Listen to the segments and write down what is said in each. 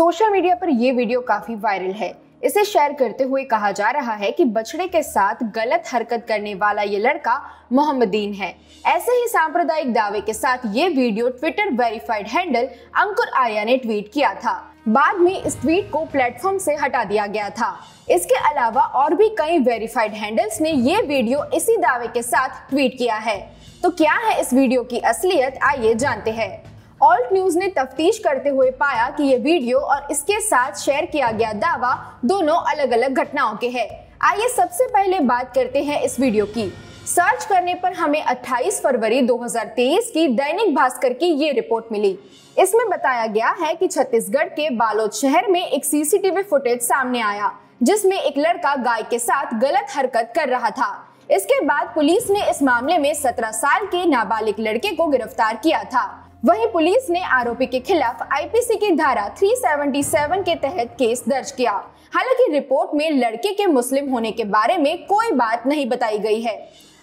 Social media पर यह video काफ़ी वायरल है। इसे शेयर करते हुए कहा जा रहा है कि बछड़े के साथ गलत हरकत करने वाला ये लड़का मोहम्मदीन है। ऐसे ही सांप्रदायिक दावे के साथ ये video Twitter verified handle Ankur Arya ने ट्वीट किया था। बाद में इस ट्वीट को प्लेटफॉर्म से हटा दिया गया था। इसके अलावा और भी कई वेरीफाइड हैंडल्स ने ये वीडियो इसी दावे के साथ ट्वीट किया है। तो क्या है इस वीडियो की असलियत? आइए जानते हैं। ऑल्ट न्यूज़ ने तफ्तीश करते हुए पाया कि ये वीडियो और इसके साथ शेयर किया गया दावा दोनों अलग अलग घटनाओं के हैं। आइए सबसे पहले बात करते हैं इस वीडियो की। सर्च करने पर हमें 28 फरवरी 2023 की दैनिक भास्कर की ये रिपोर्ट मिली। इसमें बताया गया है कि छत्तीसगढ़ के बालोद शहर में एक सीसीटीवी फुटेज सामने आया, जिसमें एक लड़का गाय के साथ गलत हरकत कर रहा था। इसके बाद पुलिस ने इस मामले में 17 साल के नाबालिग लड़के को गिरफ़्तार किया था। वहीं पुलिस ने आरोपी के खिलाफ आईपीसी की धारा 377 के तहत केस दर्ज किया। हालाँकि रिपोर्ट में लड़के के मुस्लिम होने के बारे में कोई बात नहीं बताई गई है।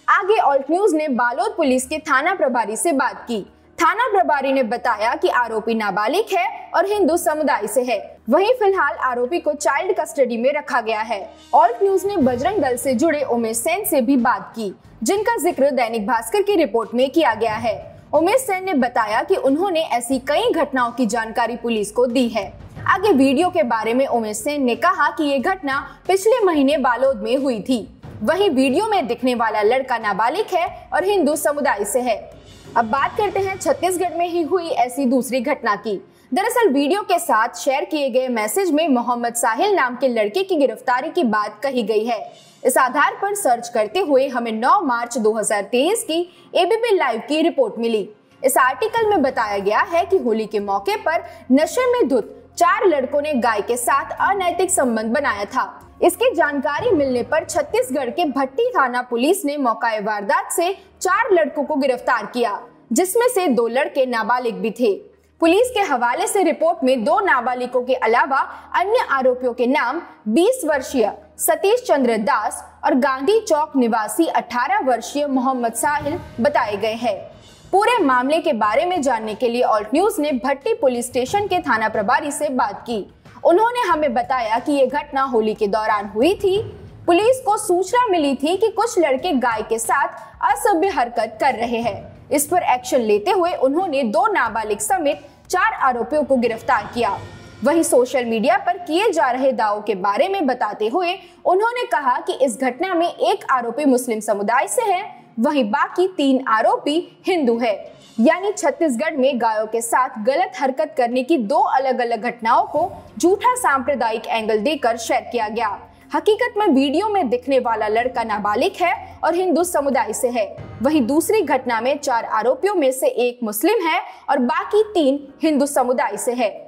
आगे ऑल्ट न्यूज़ ने बालोद पुलिस के थाना प्रभारी से बात की। थाना प्रभारी ने बताया कि आरोपी नाबालिग है और हिंदू समुदाय से है। वहीं फ़िलहाल आरोपी को चाइल्ड कस्टडी में रखा गया है। ऑल्ट न्यूज़ ने बजरंग दल से जुड़े उमेश सेन से भी बात की, जिनका ज़िक्र दैनिक भास्कर की रिपोर्ट में किया गया है। उमेश सेन ने बताया कि उन्होंने ऐसी कई घटनाओं की जानकारी पुलिस को दी है। आगे वीडियो के बारे में उमेश सेन ने कहा कि ये घटना पिछले महीने बालोद में हुई थी। वहीं वीडियो में दिखने वाला लड़का नाबालिग है और हिंदू समुदाय से है। अब बात करते हैं छत्तीसगढ़ में ही हुई ऐसी दूसरी घटना की। दरअसल वीडियो के साथ शेयर किए गए मैसेज में मोहम्मद साहिल नाम के लड़के की गिरफ्तारी की बात कही गई है। इस आधार पर सर्च करते हुए हमें 9 मार्च 2023 की एबीपी लाइव की रिपोर्ट मिली। इस आर्टिकल में बताया गया है कि होली के मौके पर नशे में धुत चार लड़कों ने गाय के साथ अनैतिक संबंध बनाया था। इसकी जानकारी मिलने पर छत्तीसगढ़ के भट्टी थाना पुलिस ने मौका वारदात से चार लड़कों को गिरफ़्तार किया, जिसमें से दो लड़के नाबालिग भी थे। पुलिस के हवाले से रिपोर्ट में दो नाबालिगों के अलावा अन्य आरोपियों के नाम 20 वर्षीय सतीश चंद्र दास और गांधी चौक निवासी 18 वर्षीय मोहम्मद साहिल बताए गए हैं। पूरे मामले के बारे में जानने के लिए ऑल्ट न्यूज़ ने भट्टी पुलिस स्टेशन के थाना प्रभारी से बात की। उन्होंने हमें बताया कि ये घटना होली के दौरान हुई थी। पुलिस को सूचना मिली थी कि कुछ लड़के गाय के साथ असभ्य हरकत कर रहे हैं। इस पर एक्शन लेते हुए उन्होंने दो नाबालिग समेत चार आरोपियों को गिरफ़्तार किया। वही सोशल मीडिया पर किए जा रहे दावों के बारे में बताते हुए उन्होंने कहा कि इस घटना में एक आरोपी मुस्लिम समुदाय से है, वहीं बाकी तीन आरोपी हिंदू है। यानी छत्तीसगढ़ में गायों के साथ गलत हरकत करने की दो अलग अलग घटनाओं को झूठा सांप्रदायिक एंगल देकर शेयर किया गया। हकीकत में वीडियो में दिखने वाला लड़का नाबालिग है और हिंदू समुदाय से है। वहीं दूसरी घटना में चार आरोपियों में से एक मुस्लिम है और बाकी तीन हिंदू समुदाय से है।